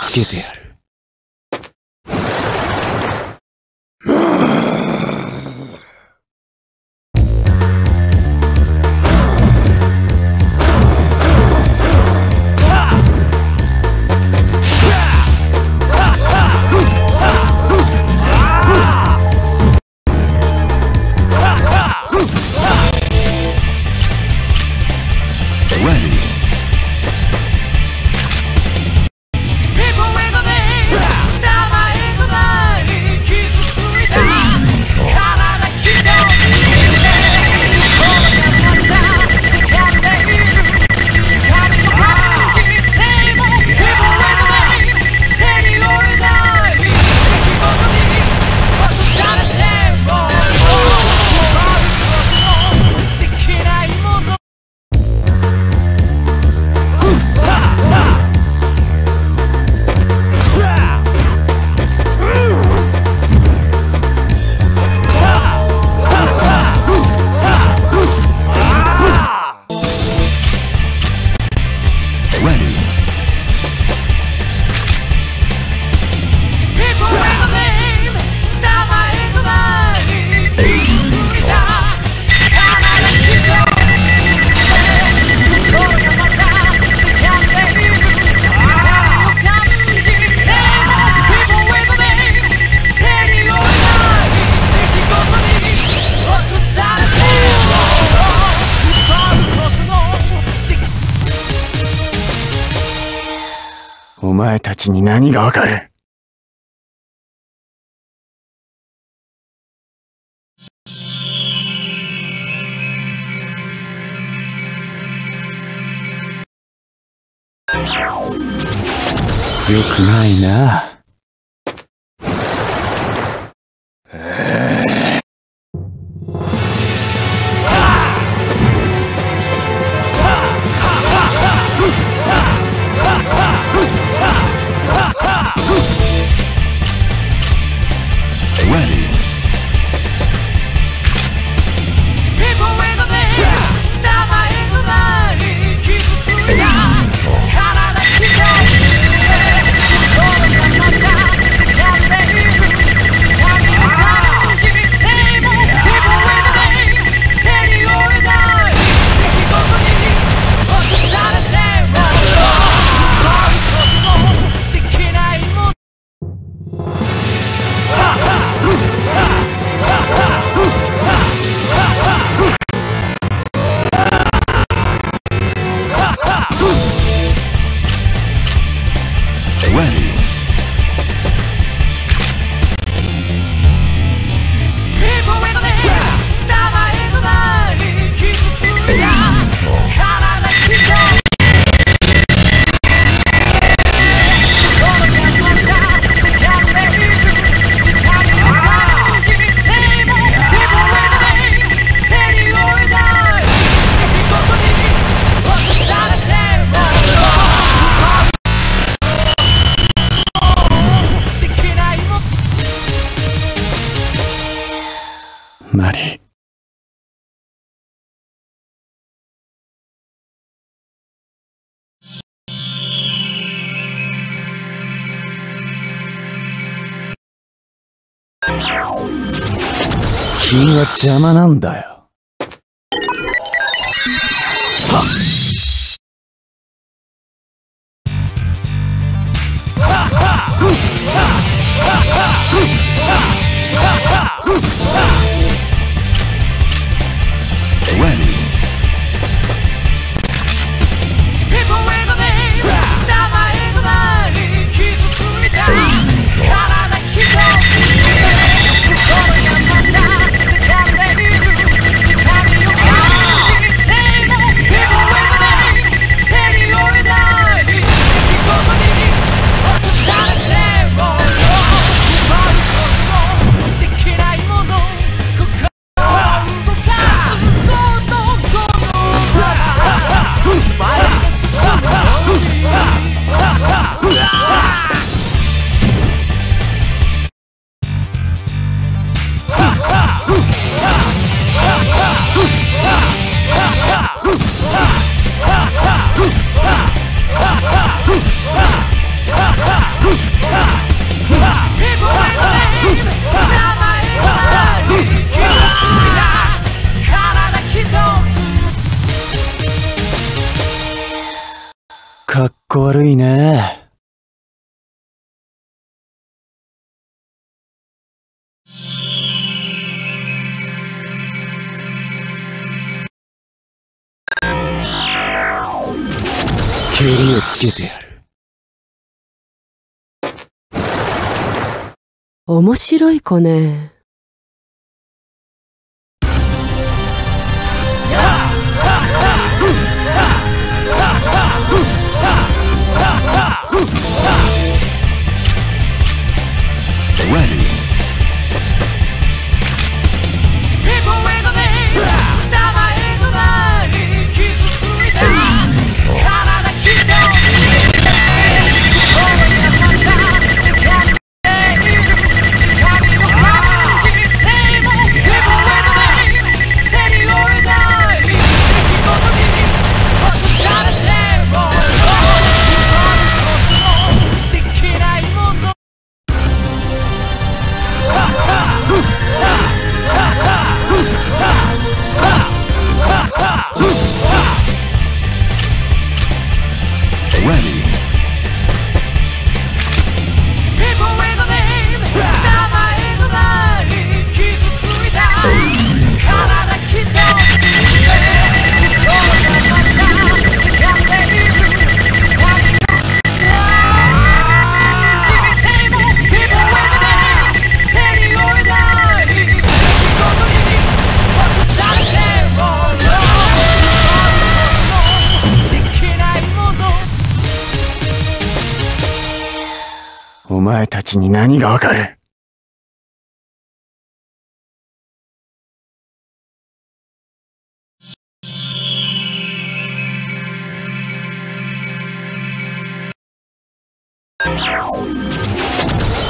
つけてやる。前たちに何がわかる？よくないな。なり君は邪魔なんだよ。こ悪いね。蹴りをつけてやる。面白い子ね。ready. 前たちに何がわかる？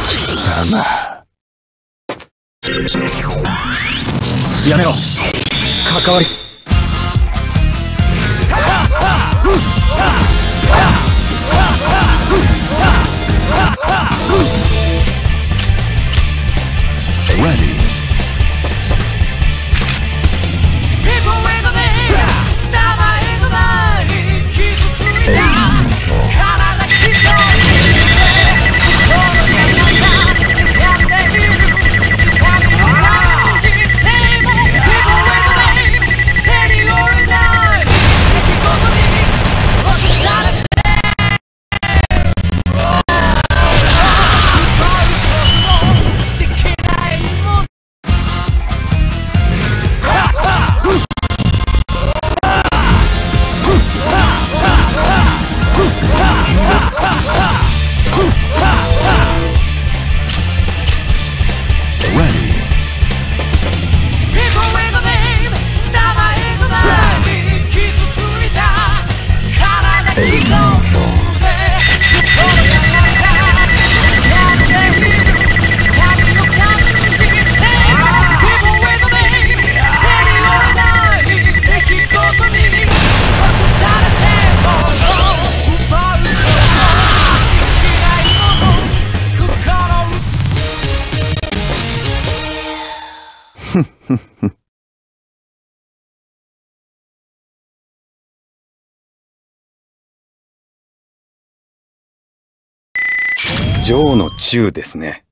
貴様。やめろ。関わり。ジョーの中ですね。